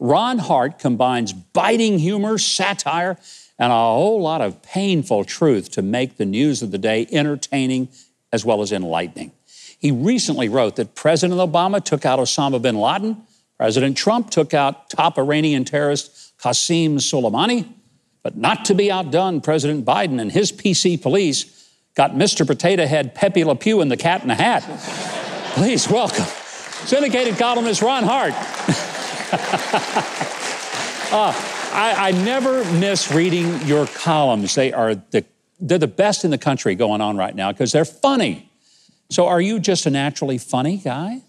Ron Hart combines biting humor, satire, and a whole lot of painful truth to make the news of the day entertaining as well as enlightening. He recently wrote that President Obama took out Osama bin Laden, President Trump took out top Iranian terrorist Qasem Soleimani, but not to be outdone, President Biden and his PC police got Mr. Potato Head Pepe Le Pew in the cat in the hat. Please welcome syndicated columnist Ron Hart. uh, I, I, never miss reading your columns. They are the, they're the best in the country going on right now because they're funny. So, are you just a naturally funny guy?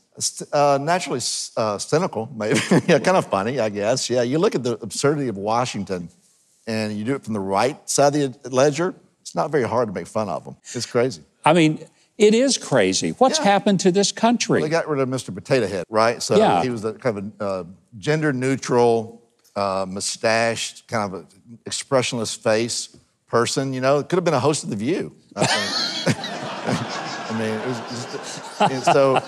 Uh, naturally uh, cynical, maybe. yeah, kind of funny, I guess. Yeah, you look at the absurdity of Washington and you do it from the right side of the ledger, it's not very hard to make fun of them. It's crazy. I mean, it is crazy. What's yeah. happened to this country? Well, they got rid of Mr. Potato Head, right? So yeah. he was a kind of a uh, gender neutral, uh, mustached, kind of expressionless face person. You know, it could have been a host of The View. I, I mean, it was, and so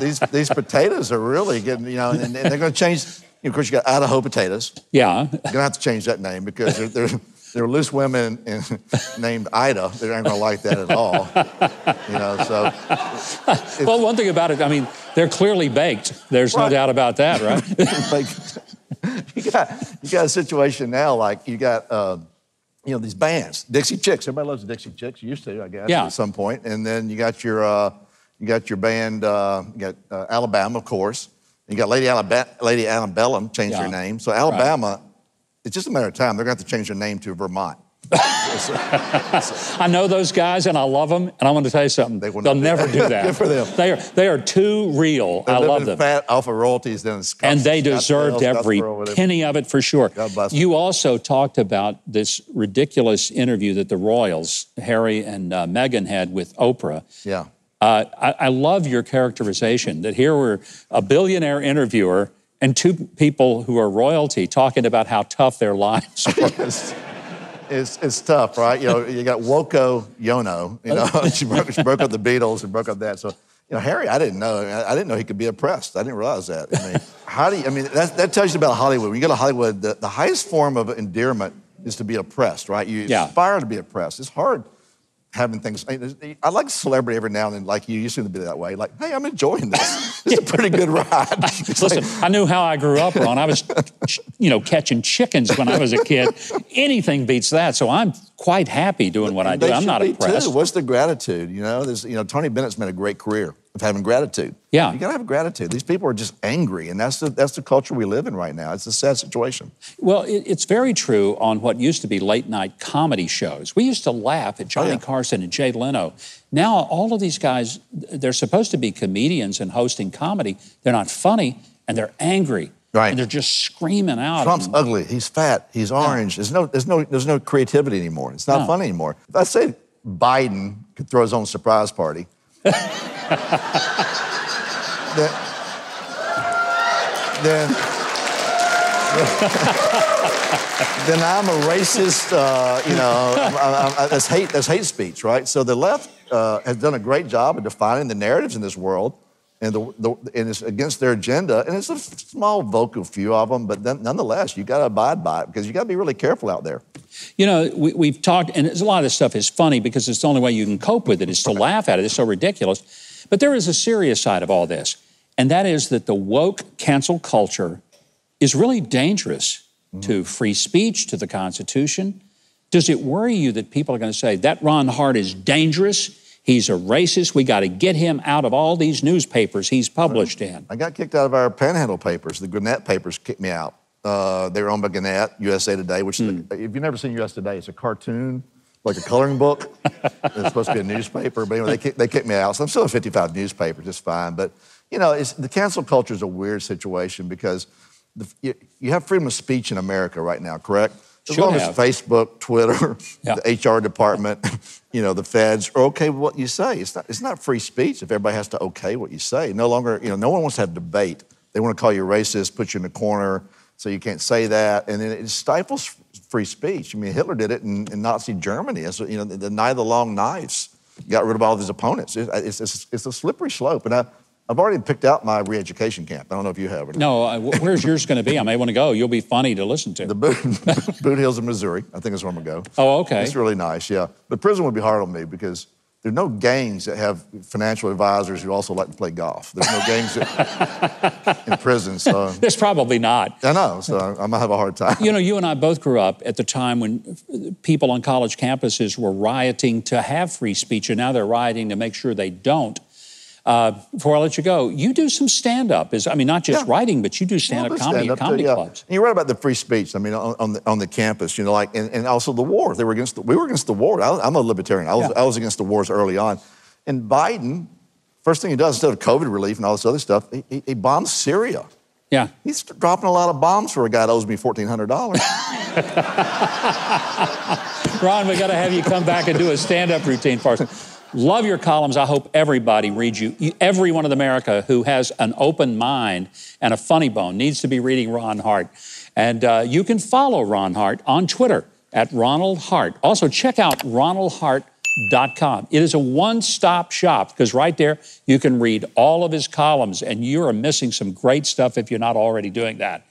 these these potatoes are really getting, you know, and, and they're going to change. You know, of course, you got Idaho potatoes. Yeah, you're going to have to change that name because they're, they're there are loose women in, named Ida. They aren't going to like that at all. You know, so. well, one thing about it, I mean, they're clearly baked. There's right. no doubt about that, right? like, you got you got a situation now like you got. Uh, you know these bands, Dixie Chicks. Everybody loves the Dixie Chicks. You used to, I guess, yeah. at some point. And then you got your uh, you got your band. Uh, you got uh, Alabama, of course. You got Lady Alabama. Lady Antebellum changed yeah. her name. So Alabama it's just a matter of time. They're going to have to change their name to Vermont. I know those guys and I love them. And I want to tell you something. They will They'll never do that. Good for them. They are, they are too real. They're I love them. fat off of royalties. Then and they deserved every penny of it for sure. God bless you also talked about this ridiculous interview that the Royals, Harry and uh, Meghan, had with Oprah. Yeah. Uh, I, I love your characterization that here we're a billionaire interviewer and two people who are royalty talking about how tough their lives are. it's, it's tough, right? You know, you got Woko Yono, you know, she, broke, she broke up the Beatles and broke up that. So, you know, Harry, I didn't know. I didn't know he could be oppressed. I didn't realize that. I mean, how do you, I mean, that, that tells you about Hollywood. When you go to Hollywood, the, the highest form of endearment is to be oppressed, right? You yeah. aspire to be oppressed. It's hard having things. I like celebrity every now and then, like you used to be that way. Like, hey, I'm enjoying this. This is a pretty good ride. Listen, like, I knew how I grew up, Ron. I was, you know, catching chickens when I was a kid. Anything beats that. So I'm quite happy doing what I do. I'm not impressed. Too. What's the gratitude? You know, there's, you know, Tony Bennett's made a great career of having gratitude. Yeah. You gotta have gratitude. These people are just angry, and that's the, that's the culture we live in right now. It's a sad situation. Well, it, it's very true on what used to be late night comedy shows. We used to laugh at Johnny oh, yeah. Carson and Jay Leno. Now, all of these guys, they're supposed to be comedians and hosting comedy. They're not funny, and they're angry. Right. And they're just screaming out. Trump's and, ugly. He's fat. He's orange. Yeah. There's no, there's no, there's no creativity anymore. It's not no. funny anymore. I say Biden could throw his own surprise party, then, then, then I'm a racist. Uh, you know, I, I, that's hate. That's hate speech, right? So the left uh, has done a great job of defining the narratives in this world and, the, the, and it's against their agenda. And it's a small vocal few of them, but then, nonetheless, you got to abide by it because you got to be really careful out there. You know, we, have talked, and a lot of this stuff is funny because it's the only way you can cope with it is to laugh at it. It's so ridiculous. But there is a serious side of all this, and that is that the woke cancel culture is really dangerous mm. to free speech, to the Constitution. Does it worry you that people are going to say that Ron Hart is dangerous? He's a racist. We got to get him out of all these newspapers he's published in. I got kicked out of our Panhandle papers. The Gannett papers kicked me out. Uh, they were owned by Gannett, USA Today, which mm. if you've never seen USA Today, it's a cartoon, like a coloring book. it's supposed to be a newspaper, but anyway, they, kick, they kicked me out. So I'm still a 55 newspaper, just fine. But, you know, the cancel culture is a weird situation because the, you, you have freedom of speech in America right now, correct? As Should long have. as Facebook, Twitter, yeah. the HR department, you know, the feds are okay with what you say. It's not, it's not free speech if everybody has to okay what you say. No longer, you know, no one wants to have debate. They want to call you racist, put you in a corner, so you can't say that, and then it stifles free speech. I mean, Hitler did it in, in Nazi Germany. It's, you know, the, the night of the long knives got rid of all of his opponents. It, it's, it's, it's, a slippery slope, and I, I've already picked out my re-education camp. I don't know if you have. Or not. No, uh, where's yours going to be? I may want to go. You'll be funny to listen to. The Boot, Boot Hills of Missouri. I think is where I'm gonna go. oh, okay. It's really nice, yeah. But prison would be hard on me because there are no gangs that have financial advisors who also like to play golf. There's no gangs that, in prison, so There's probably not. I know. So I'm gonna have a hard time. You know, you and I both grew up at the time when people on college campuses were rioting to have free speech, and now they're rioting to make sure they don't. Uh, before I let you go, you do some stand up. Is I mean, not just Yeah. writing, but you do stand up comedy stand-up at comedy too, yeah. clubs. And you're right about the free speech. I mean, on, on, the, on the campus, you know, like, and, and also the war. They were against. The, we were against the war. I, am a libertarian. I was. I was against the wars early on. And Biden, first thing he does instead of COVID relief and all this other stuff, he, he, he bombs Syria. Yeah. He's dropping a lot of bombs for a guy that owes me fourteen hundred dollars. Ron, we got to have you come back and do a stand up routine for us. Love your columns. I hope everybody reads you. Everyone in America who has an open mind and a funny bone needs to be reading Ron Hart. And uh, you can follow Ron Hart on Twitter at Ronald Hart. Also, check out ronaldhart.com. It is a one stop shop because right there you can read all of his columns, and you are missing some great stuff if you're not already doing that.